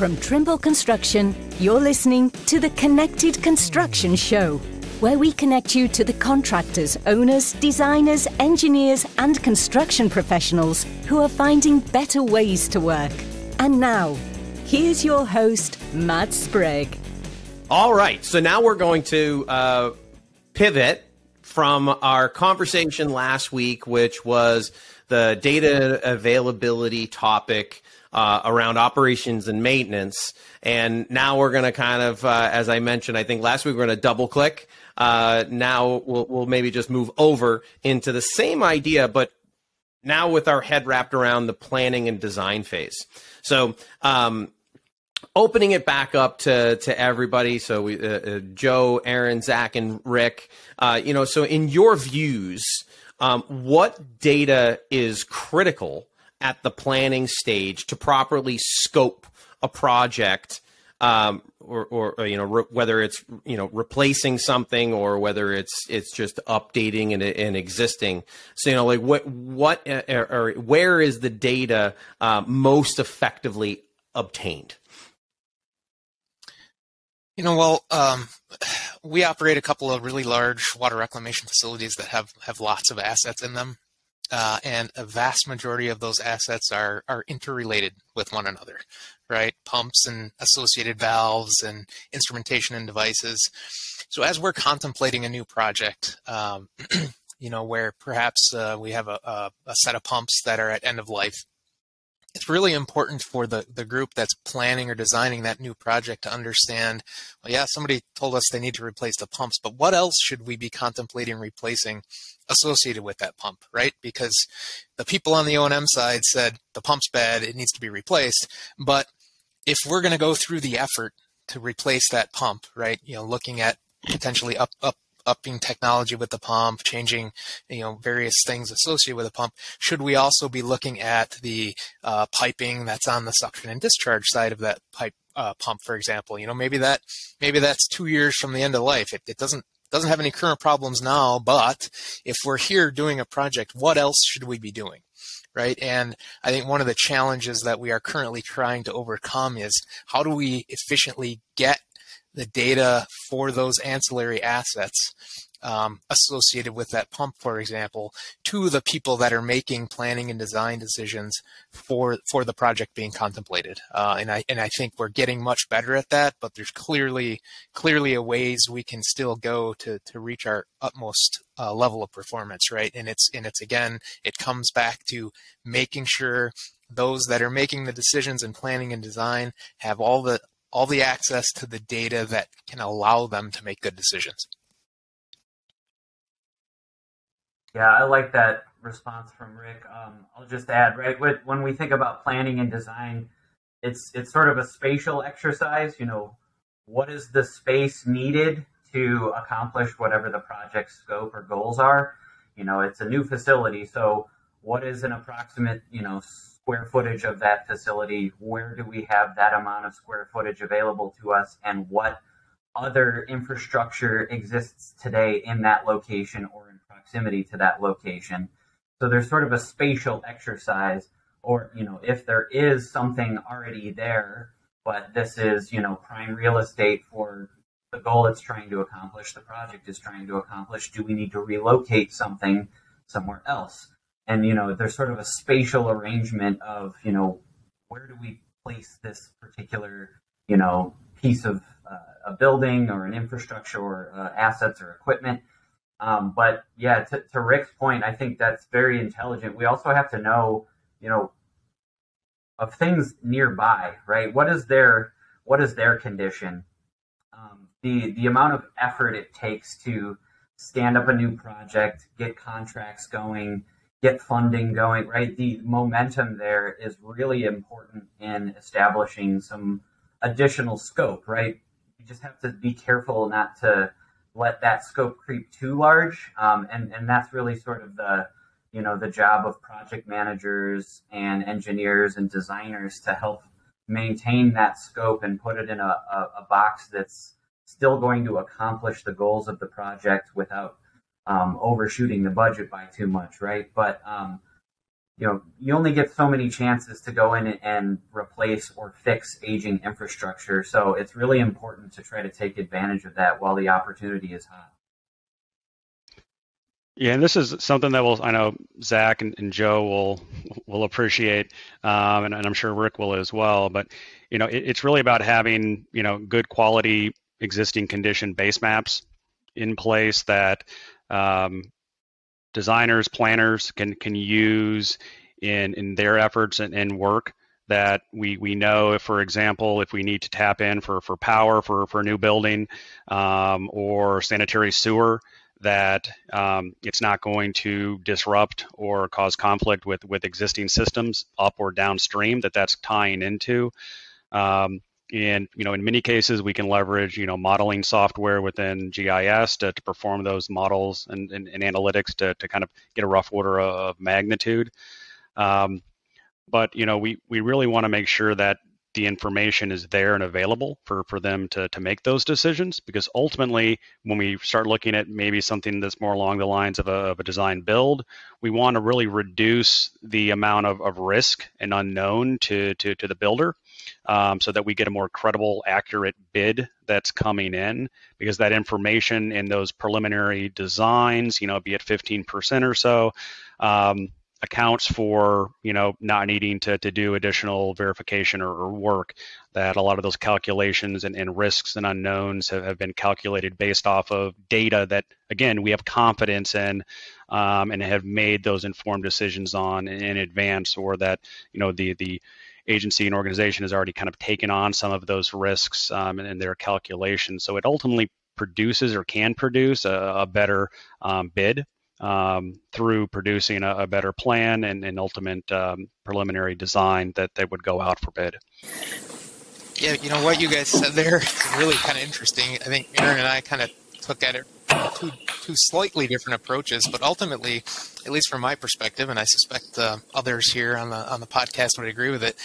From Trimble Construction, you're listening to the Connected Construction Show, where we connect you to the contractors, owners, designers, engineers, and construction professionals who are finding better ways to work. And now, here's your host, Matt Sprague. All right, so now we're going to uh, pivot from our conversation last week, which was the data availability topic uh, around operations and maintenance. And now we're going to kind of, uh, as I mentioned, I think last week we are going to double click. Uh, now we'll, we'll maybe just move over into the same idea, but now with our head wrapped around the planning and design phase. So, um, opening it back up to to everybody. So we, uh, uh, Joe, Aaron, Zach, and Rick. Uh, you know, so in your views, um, what data is critical at the planning stage to properly scope a project um, or, or, you know re- whether it's you know replacing something or whether it's it's just updating an, an existing. So you know like what what uh, or, or where is the data uh, most effectively obtained? You know well um, we operate a couple of really large water reclamation facilities that have have lots of assets in them uh, and a vast majority of those assets are are interrelated with one another, right? Pumps and associated valves and instrumentation and devices. So as we're contemplating a new project, um, you know, where perhaps uh, we have a, a, a set of pumps that are at end of life, it's really important for the, the group that's planning or designing that new project to understand well yeah somebody told us they need to replace the pumps but what else should we be contemplating replacing associated with that pump right? Because the people on the o&m side said the pump's bad it needs to be replaced but if we're going to go through the effort to replace that pump right you know looking at potentially up up upping technology with the pump, changing you know various things associated with the pump, should we also be looking at the uh, piping that's on the suction and discharge side of that pipe uh, pump, for example? You know, maybe that maybe that's two years from the end of life. It, it doesn't doesn't have any current problems now, but if we're here doing a project, what else should we be doing? right? And I think one of the challenges that we are currently trying to overcome is how do we efficiently get the data for those ancillary assets um, associated with that pump, for example, to the people that are making planning and design decisions for for the project being contemplated. Uh, and I and I think we're getting much better at that. But there's clearly clearly a ways we can still go to to reach our utmost uh, level of performance, right? And it's and it's again, it comes back to making sure those that are making the decisions in planning and design have all the all the access to the data that can allow them to make good decisions. Yeah, I like that response from Rick. Um, I'll just add, right, when we think about planning and design, it's it's sort of a spatial exercise. You know, what is the space needed to accomplish whatever the project scope or goals are? You know, it's a new facility, so what is an approximate, you know, square footage of that facility, where do we have that amount of square footage available to us, and what other infrastructure exists today in that location or in proximity to that location. So there's sort of a spatial exercise, or you know, if there is something already there, but this is you know prime real estate for the goal it's trying to accomplish, the project is trying to accomplish. Do we need to relocate something somewhere else? And you know there's sort of a spatial arrangement of you know where do we place this particular you know piece of uh, a building or an infrastructure or uh, assets or equipment. Um, but yeah to, to rick's point i think that's very intelligent. We also have to know you know of things nearby right? What is their what is their condition? Um, the the amount of effort it takes to stand up a new project get contracts going get funding going, right? The momentum there is really important in establishing some additional scope, right? You just have to be careful not to let that scope creep too large. Um, and, and that's really sort of the, you know, the job of project managers and engineers and designers to help maintain that scope and put it in a, a, a box that's still going to accomplish the goals of the project without um, overshooting the budget by too much, right? But um, you know, you only get so many chances to go in and replace or fix aging infrastructure. So it's really important to try to take advantage of that while the opportunity is hot. Yeah, and this is something that will I know Zach and, and Joe will will appreciate, um, and, and, I'm sure Rick will as well. But you know, it, it's really about having you know good quality existing condition base maps in place that um, designers, planners can can use in in their efforts and, and work that we we know if for example if we need to tap in for for power for for a new building um, or sanitary sewer that um, it's not going to disrupt or cause conflict with with existing systems up or downstream that that's tying into. Um, and you know, in many cases, we can leverage you know modeling software within GIS to, to perform those models and, and, and, analytics to, to kind of get a rough order of magnitude. Um, but you know, we we really want to make sure that the information is there and available for, for them to, to make those decisions because ultimately when we start looking at maybe something that's more along the lines of a, of a design build we want to really reduce the amount of, of risk and unknown to, to, to the builder um, so that we get a more credible, accurate bid that's coming in. Because that information in those preliminary designs, you know, be it 15% or so, um, accounts for you know not needing to, to do additional verification or, or work that a lot of those calculations and, and risks and unknowns have, have, been calculated based off of data that again we have confidence in um, and have made those informed decisions on in advance or that you know the the agency and organization has already kind of taken on some of those risks um, in, in, their calculations. So it ultimately produces or can produce a, a better um, bid um, through producing a, a, better plan and, and ultimate um, preliminary design that they would go out for bid. Yeah, you know what you guys said there is really kind of interesting. I think Aaron and I kind of took at it two, two slightly different approaches, but ultimately, at least from my perspective, and I suspect uh, others here on the on the podcast would agree with it,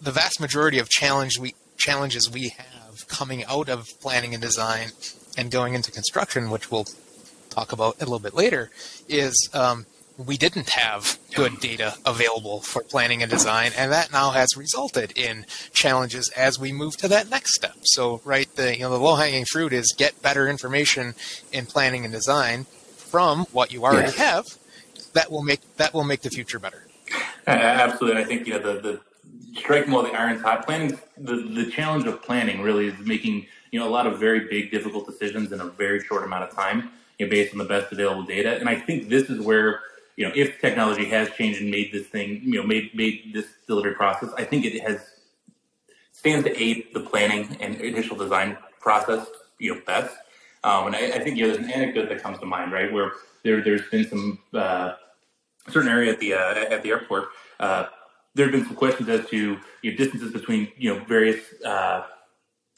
the vast majority of challenge we challenges we have coming out of planning and design and going into construction, which we'll talk about a little bit later, is um, we didn't have good data available for planning and design, and that now has resulted in challenges as we move to that next step. So, right, the you know the low hanging fruit is get better information in planning and design from what you already have. That will make that will make the future better. Uh, absolutely, I think you know the the striking while the iron's hot. Planning the the challenge of planning really is making you know a lot of very big difficult decisions in a very short amount of time, you know, based on the best available data. And I think this is where you know, if technology has changed and made this thing, you know, made made this delivery process, I think it has stands to aid the planning and initial design process, you know, best. Um, and I, I, think you know, there's an anecdote that comes to mind, right, where there there's been some uh, certain area at the uh, at the airport. Uh, there have been some questions as to you know, distances between you know various uh,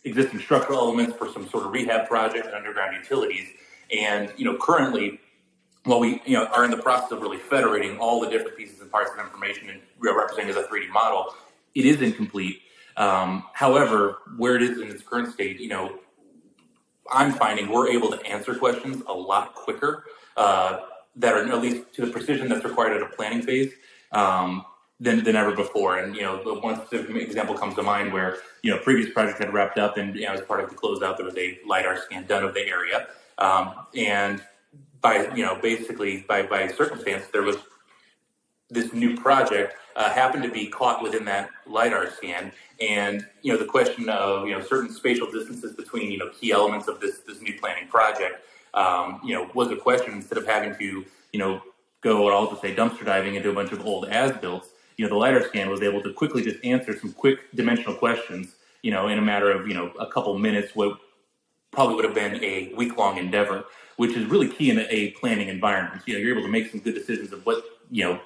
existing structural elements for some sort of rehab project and underground utilities. And you know, currently well, we you know are in the process of really federating all the different pieces and parts of information and representing as a 3D model. It is incomplete. Um, however, where it is in its current state, you know, I'm finding we're able to answer questions a lot quicker uh, that are at least to the precision that's required at a planning phase um, than, than ever before. And you know, the one specific example comes to mind where you know previous project had wrapped up, and you know, as part of the closeout, there was a lidar scan done of the area, um, and by you know basically by by circumstance there was this new project uh, happened to be caught within that lidar scan. And you know the question of you know certain spatial distances between you know key elements of this this new planning project um, you know was a question. Instead of having to you know go what I'll just say dumpster diving into a bunch of old as builts you know the lidar scan was able to quickly just answer some quick dimensional questions you know in a matter of you know a couple minutes what probably would have been a week long endeavor which is really key in a, planning environment. You know, you're able to make some good decisions of what you know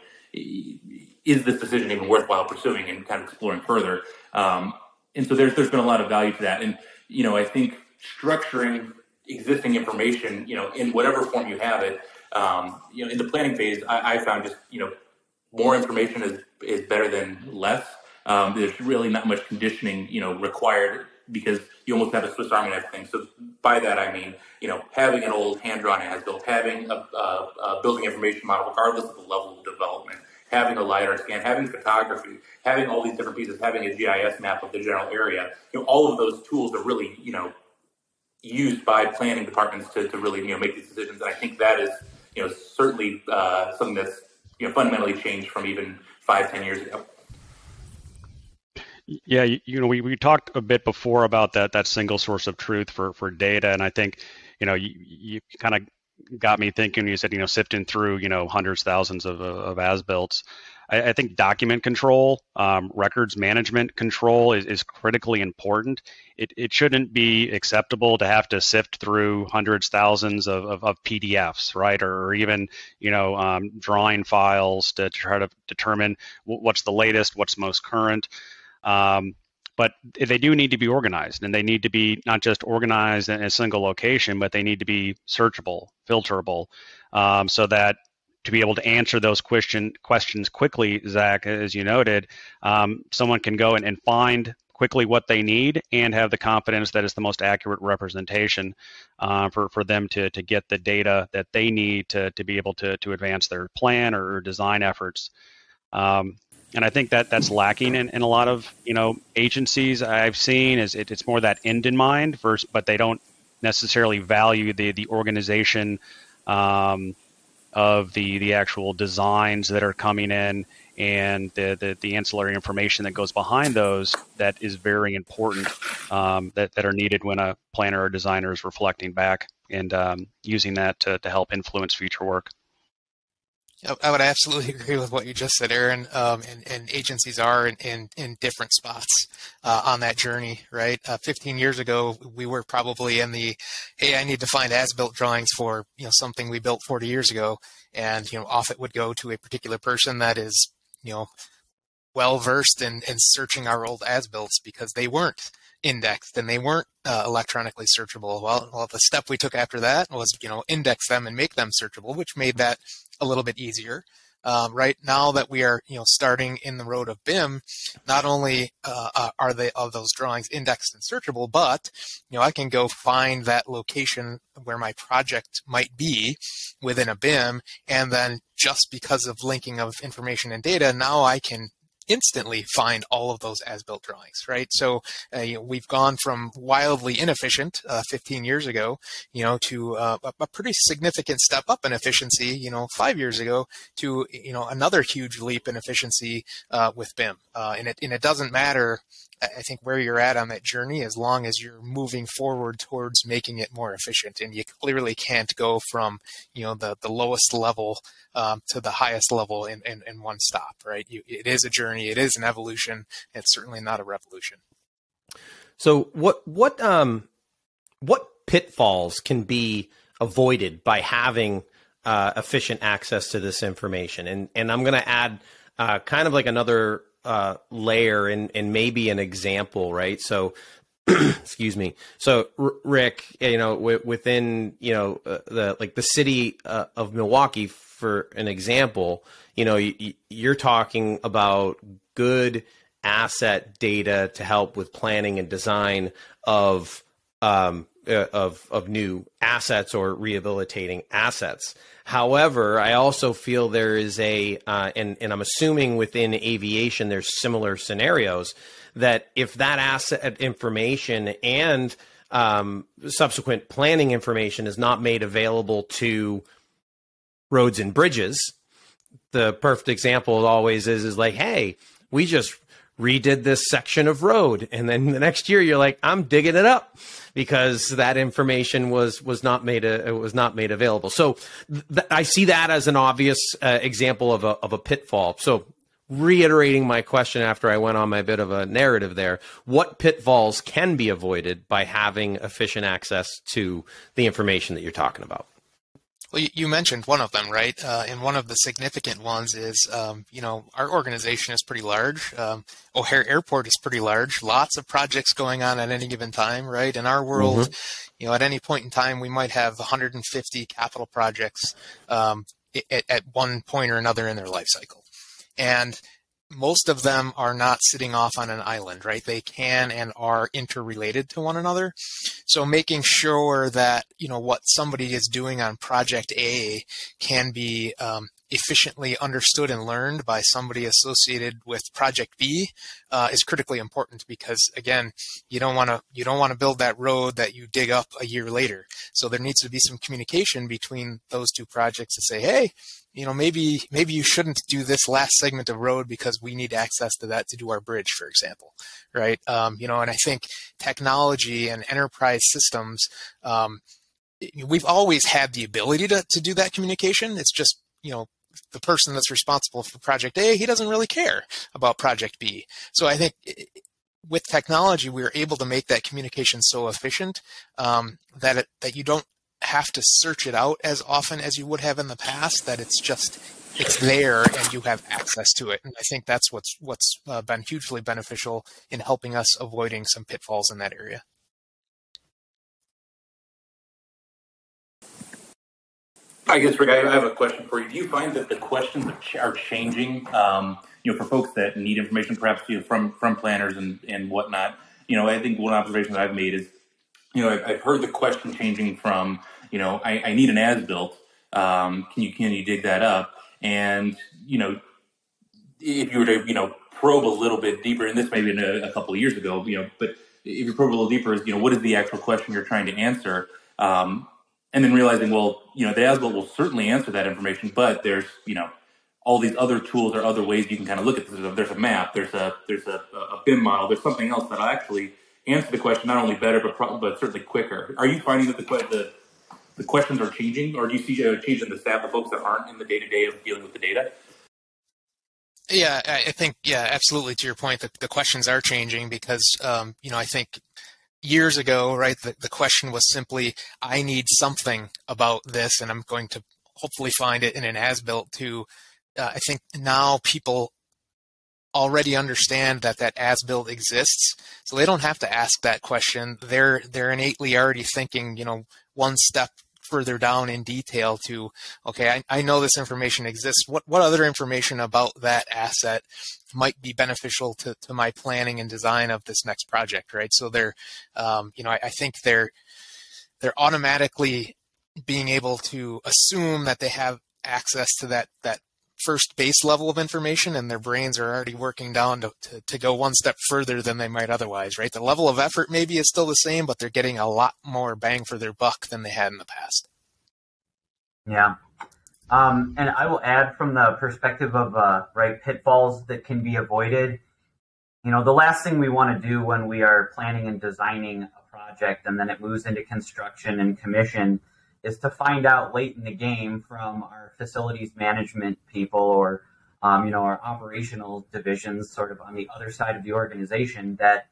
is this decision even worthwhile pursuing and kind of exploring further. Um, and so there's there's been a lot of value to that. And you know, I think structuring existing information, you know, in whatever form you have it, um, you know, in the planning phase, I, I, found just you know more information is is better than less. Um, there's really not much conditioning, you know, required because you almost have a Swiss Army knife thing. So by that I mean, you know, having an old hand-drawn as-built, having a, a, a, building information model, regardless of the level of development, having a lidar scan, having photography, having all these different pieces, having a GIS map of the general area. You know, all of those tools are really you know used by planning departments to, to really you know make these decisions. And I think that is you know certainly uh, something that's you know fundamentally changed from even five ten years ago. Yeah, you, you, know, we, we talked a bit before about that that single source of truth for for data, and I think you know you, you kind of got me thinking. You said you know sifting through you know hundreds thousands of of as builts. I, I, think document control, um, records management control is, is critically important. It, it shouldn't be acceptable to have to sift through hundreds, thousands of, of, of PDFs, right? Or, or, even, you know, um, drawing files to, try to determine what's the latest, what's most current. Um, but they do need to be organized and they need to be not just organized in a single location but they need to be searchable filterable um, so that to be able to answer those question questions quickly zach as you noted um, someone can go and, and find quickly what they need and have the confidence that it's the most accurate representation uh, for, for them to, to get the data that they need to, to be able to, to advance their plan or design efforts. Um, and I think that that's lacking in, in a lot of you know agencies I've seen is it, it's more that end in mind versus but they don't necessarily value the the organization um, of the the actual designs that are coming in and the, the, the ancillary information that goes behind those that is very important um, that, that are needed when a planner or designer is reflecting back and um, using that to, to help influence future work. I would absolutely agree with what you just said, Aaron. Um, and, and, agencies are in, in, in different spots uh, on that journey, right? Uh, 15 years ago, we were probably in the, hey, I need to find as-built drawings for you know something we built 40 years ago, and you know off it would go to a particular person that is you know well versed in, in searching our old as-builts because they weren't indexed and they weren't uh, electronically searchable. Well, well, the step we took after that was, you know, index them and make them searchable, which made that a little bit easier. Um, right now that we are, you know, starting in the road of BIM, not only uh, uh, are they of those drawings indexed and searchable, but you know I can go find that location where my project might be within a BIM, and then just because of linking of information and data, now I can instantly find all of those as-built drawings, right? So uh, you know, we've gone from wildly inefficient uh, 15 years ago, you know, to uh, a pretty significant step up in efficiency, you know, five years ago to you know another huge leap in efficiency uh, with BIM, uh, and it and it doesn't matter I think where you're at on that journey, as long as you're moving forward towards making it more efficient, and you clearly can't go from you know the the lowest level um, to the highest level in, in, in one stop, right? You, it is a journey, it is an evolution. It's certainly not a revolution. So what what um what pitfalls can be avoided by having uh, efficient access to this information? And and I'm going to add uh, kind of like another uh, layer and, and maybe an example, right? So, excuse me. So, Rick, you know, w- within you know uh, the like the city uh, of Milwaukee, for an example, you know, y- you're talking about good asset data to help with planning and design of um, uh, of of new assets or rehabilitating assets. However, I also feel there is a, uh, and, and I'm assuming within aviation there's similar scenarios that if that asset information and um, subsequent planning information is not made available to roads and bridges, the perfect example always is is like, hey, we just redid this section of road. And then the next year you're like i'm digging it up because that information was was not made a, was not made available. So th- i see that as an obvious uh, example of a of a pitfall. So reiterating my question after i went on my bit of a narrative there what pitfalls can be avoided by having efficient access to the information that you're talking about well, you mentioned one of them, right? Uh, and one of the significant ones is, um, you know, our organization is pretty large. Um, O'Hare Airport is pretty large. Lots of projects going on at any given time, right? In our world, mm-hmm. you know, at any point in time, we might have 150 capital projects um, at, at one point or another in their life cycle. And most of them are not sitting off on an island, right? They can and are interrelated to one another. So making sure that, you know, what somebody is doing on project A can be um, efficiently understood and learned by somebody associated with project B uh, is critically important because again you don't want to you don't want to build that road that you dig up a year later so there needs to be some communication between those two projects to say hey you know maybe maybe you shouldn't do this last segment of road because we need access to that to do our bridge for example right um, you know and i think technology and enterprise systems um, we've always had the ability to, to do that communication. It's just, you know, the person that's responsible for project A, he doesn't really care about project B. So I think with technology, we are able to make that communication so efficient um, that it, that you don't have to search it out as often as you would have in the past. That it's just it's there and you have access to it. And I think that's what's what's uh, been hugely beneficial in helping us avoiding some pitfalls in that area. I guess, Rick, I have a question for you. Do you find that the questions are changing, um, you know, for folks that need information, perhaps you know, from from planners and, and whatnot? You know, I think one observation that I've made is, you know, I've, I've heard the question changing from, you know, I, I need an as built. Um, can you can you dig that up? And you know, if you were to you know probe a little bit deeper, and this may be a, a couple of years ago, you know, but if you probe a little deeper, is you know, what is the actual question you're trying to answer? Um, and then realizing, well, you know, the as-built will certainly answer that information, but there's, you know, all these other tools or other ways you can kind of look at this. There's a map, there's a there's a, a BIM model, there's something else that'll actually answer the question not only better but but certainly quicker. Are you finding that the the, the questions are changing, or do you see a change in the staff, the folks that aren't in the day to day of dealing with the data? Yeah, I think yeah, absolutely. To your point, that the questions are changing because um, you know I think years ago, right, the, the question was simply, I need something about this, and I'm going to hopefully find it in an as built to. Uh, I think now people already understand that that as built exists, so they don't have to ask that question. They're they're innately already thinking, you know, one step further down in detail to, okay, I, I know this information exists. What, what other information about that asset might be beneficial to, to my planning and design of this next project, right? So they're, um, you know, I, I think they're, they're automatically being able to assume that they have access to that, that first base level of information and their brains are already working down to, to, to, go one step further than they might otherwise, right? The level of effort maybe is still the same, but they're getting a lot more bang for their buck than they had in the past. Yeah. Um, and I will add from the perspective of uh, right pitfalls that can be avoided. You know, the last thing we want to do when we are planning and designing a project and then it moves into construction and commission is to find out late in the game from our facilities management people or um, you know our operational divisions sort of on the other side of the organization that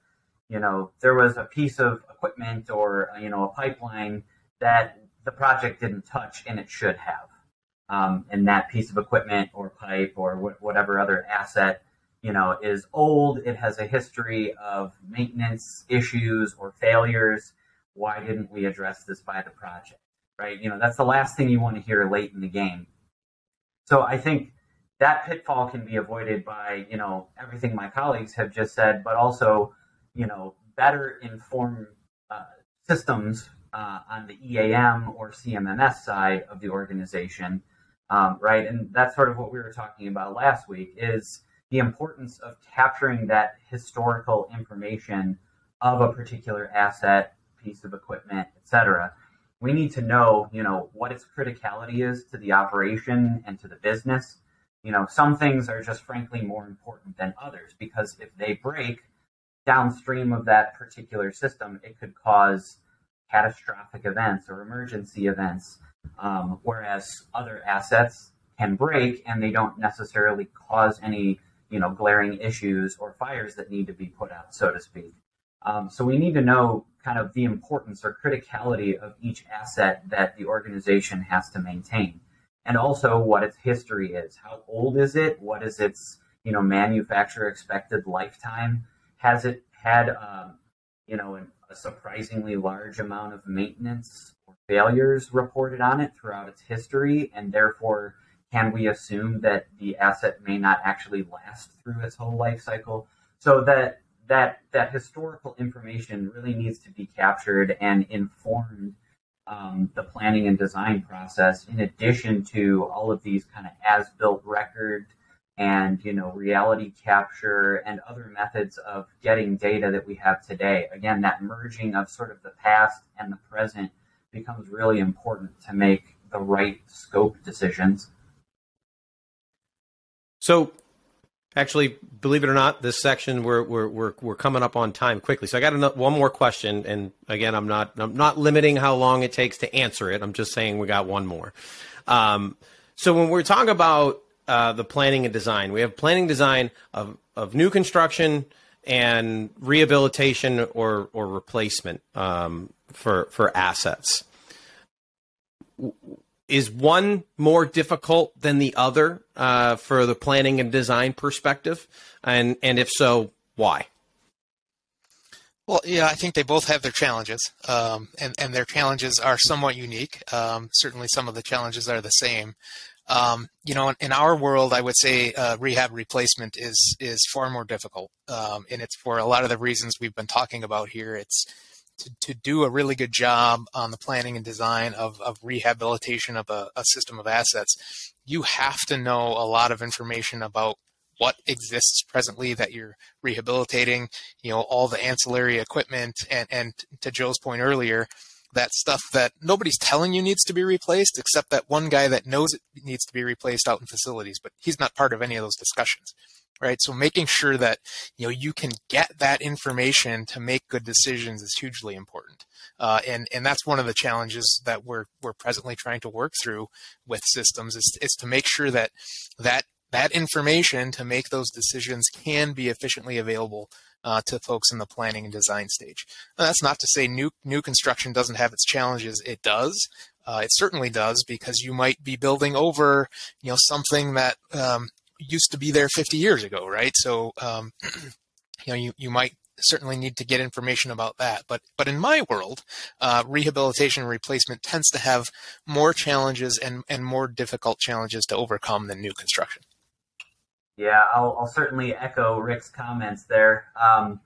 you know there was a piece of equipment or you know a pipeline that the project didn't touch and it should have. Um, and that piece of equipment or pipe or wh- whatever other asset you know is old. It has a history of maintenance issues or failures. Why didn't we address this by the project right? You know, that's the last thing you want to hear late in the game. So I think that pitfall can be avoided by, you know, everything my colleagues have just said, but also, you know, better informed uh, systems uh, on the EAM or CMMS side of the organization, um, right? And that's sort of what we were talking about last week is the importance of capturing that historical information of a particular asset, piece of equipment, et cetera, we need to know, you know, what its criticality is to the operation and to the business. You know, some things are just frankly more important than others because if they break downstream of that particular system, it could cause catastrophic events or emergency events. Um, whereas other assets can break and they don't necessarily cause any, you know, glaring issues or fires that need to be put out, so to speak. Um, so we need to know kind of the importance or criticality of each asset that the organization has to maintain, and also what its history is. How old is it? What is its you know manufacturer expected lifetime? Has it had um, you know a surprisingly large amount of maintenance or failures reported on it throughout its history, and therefore can we assume that the asset may not actually last through its whole life cycle? So that that that historical information really needs to be captured and informed um, the planning and design process, in addition to all of these kind of as-built record and you know reality capture and other methods of getting data that we have today. Again, that merging of sort of the past and the present becomes really important to make the right scope decisions. So Actually, believe it or not, this section we're we're we're, we're coming up on time quickly. So I got another, one more question, and again, I'm not I'm not limiting how long it takes to answer it. I'm just saying we got one more. Um, so when we're talking about uh, the planning and design, we have planning design of of new construction and rehabilitation or or replacement um, for for assets is one more difficult than the other uh, for the planning and design perspective? And and if so, why? Well, yeah, I think they both have their challenges, um, and and their challenges are somewhat unique. Um, certainly, some of the challenges are the same. Um, you know, in, in, our world, I would say uh, rehab replacement is is far more difficult, um, and it's for a lot of the reasons we've been talking about here. It's to, to do a really good job on the planning and design of, of rehabilitation of a, a system of assets, you have to know a lot of information about what exists presently that you're rehabilitating, you know, all the ancillary equipment and, and to Joe's point earlier, that stuff that nobody's telling you needs to be replaced except that one guy that knows it needs to be replaced out in facilities, but he's not part of any of those discussions right? So making sure that you know you can get that information to make good decisions is hugely important, uh, and and that's one of the challenges that we're we're presently trying to work through with systems is is to make sure that that that information to make those decisions can be efficiently available uh, to folks in the planning and design stage. Now, that's not to say new new construction doesn't have its challenges. It does. Uh, it certainly does because you might be building over, you know, something that um, used to be there 50 years ago, right? So, um, you know, you, you might certainly need to get information about that. But but in my world, uh, rehabilitation and replacement tends to have more challenges and, and more difficult challenges to overcome than new construction. Yeah, I'll, I'll certainly echo Rick's comments there. Um,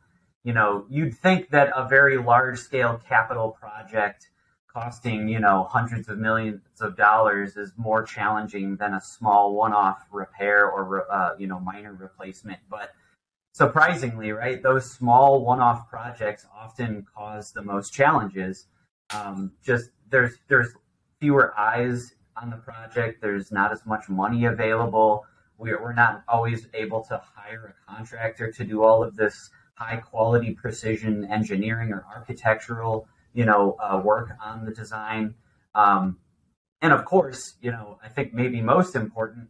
you know, you'd think that a very large scale capital project costing you know hundreds of millions of dollars is more challenging than a small one-off repair or uh, you know minor replacement. But surprisingly right those small one-off projects often cause the most challenges. Um, just there's there's fewer eyes on the project. There's not as much money available we're, we're not always able to hire a contractor to do all of this high quality precision engineering or architectural you know, uh, work on the design. Um, and of course, you know, I think maybe most important,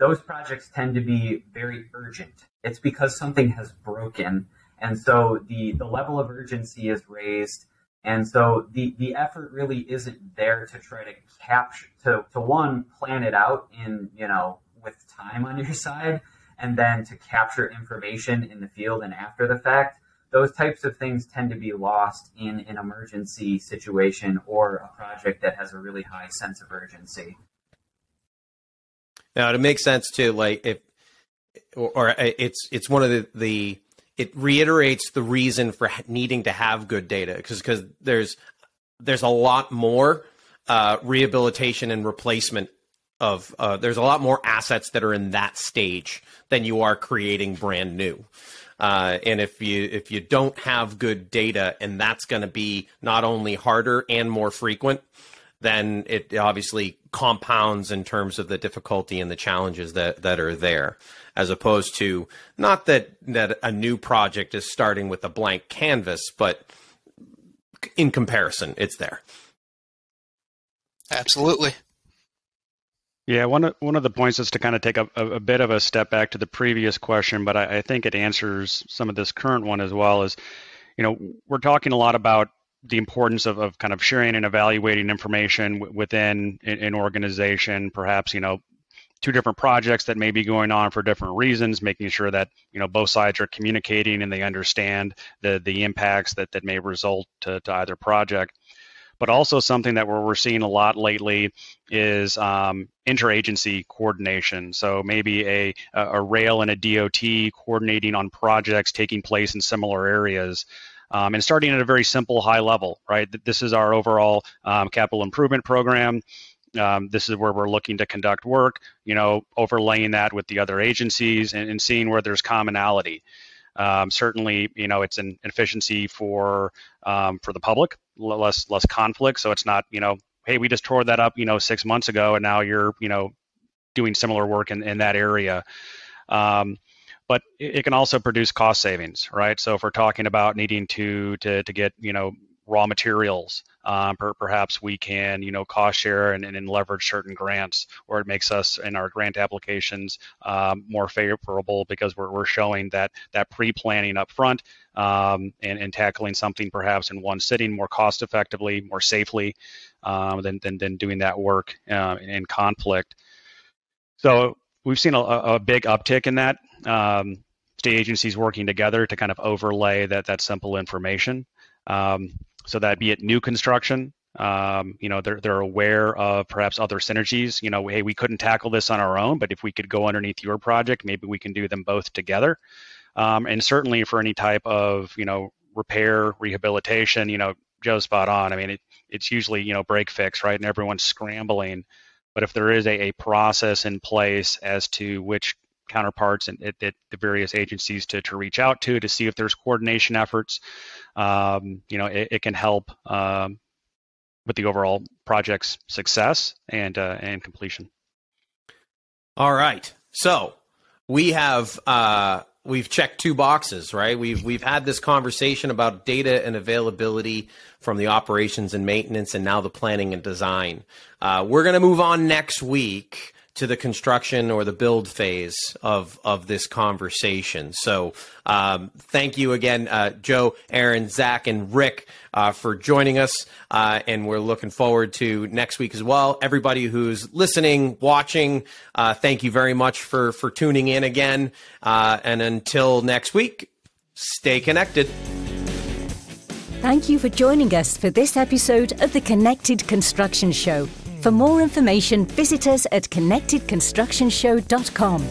those projects tend to be very urgent. It's because something has broken. And so the, the level of urgency is raised. And so the, the effort really isn't there to try to capture, to, to one, plan it out in, you know, with time on your side, and then to capture information in the field and after the fact those types of things tend to be lost in an emergency situation or a project that has a really high sense of urgency. Now, it makes sense too. Like if, or, or it's it's one of the the it reiterates the reason for needing to have good data because because there's there's a lot more uh, rehabilitation and replacement of uh, there's a lot more assets that are in that stage than you are creating brand new. Uh, and if you if you don't have good data, and that's going to be not only harder and more frequent, then it obviously compounds in terms of the difficulty and the challenges that that are there. As opposed to not that that a new project is starting with a blank canvas, but in comparison, it's there. Absolutely. Yeah, one of one of the points is to kind of take a, a, bit of a step back to the previous question, but I, I, think it answers some of this current one as well. Is you know we're talking a lot about the importance of, of kind of sharing and evaluating information w- within an organization, perhaps you know two different projects that may be going on for different reasons, making sure that you know both sides are communicating and they understand the the impacts that that may result to, to either project but also something that we're, we're seeing a lot lately is um, interagency coordination. So maybe a, a rail and a DOT coordinating on projects taking place in similar areas. Um, and starting at a very simple high level, right? This is our overall um, capital improvement program. Um, this is where we're looking to conduct work, you know, overlaying that with the other agencies and, and seeing where there's commonality. Um, certainly, you know, it's an efficiency for um, for the public, less less conflict. So it's not, you know, hey, we just tore that up, you know, six months ago, and now you're, you know, doing similar work in, in that area. Um, but it, it, can also produce cost savings, right? So if we're talking about needing to to to get, you know, raw materials. Um, per, perhaps we can, you know, cost share and, and, leverage certain grants, or it makes us in our grant applications um, more favorable because we're, we're showing that that pre-planning up front um, and, and tackling something perhaps in one sitting more cost effectively, more safely um, than, than, than doing that work uh, in conflict. So we've seen a, a big uptick in that. Um, state agencies working together to kind of overlay that that simple information. Um, so that be it new construction, um, you know, they're they're aware of perhaps other synergies. You know, hey, we couldn't tackle this on our own, but if we could go underneath your project, maybe we can do them both together. Um, and certainly for any type of you know repair rehabilitation, you know, Joe's spot on. I mean, it, it's usually you know break fix, right? And everyone's scrambling. But if there is a, a process in place as to which counterparts and at, the various agencies to, to reach out to to see if there's coordination efforts. Um, you know, it, it can help um, with the overall project's success and uh, and completion. All right, so we have uh, we've checked two boxes, right? We've we've had this conversation about data and availability from the operations and maintenance, and now the planning and design. Uh, we're going to move on next week to the construction or the build phase of of this conversation. So, um, thank you again, uh, Joe, Aaron, Zach, and Rick uh, for joining us, uh, and we're looking forward to next week as well. Everybody who's listening, watching, uh, thank you very much for for tuning in again. Uh, and until next week, stay connected. Thank you for joining us for this episode of the Connected Construction Show. For more information, visit us at connectedconstructionshow.com.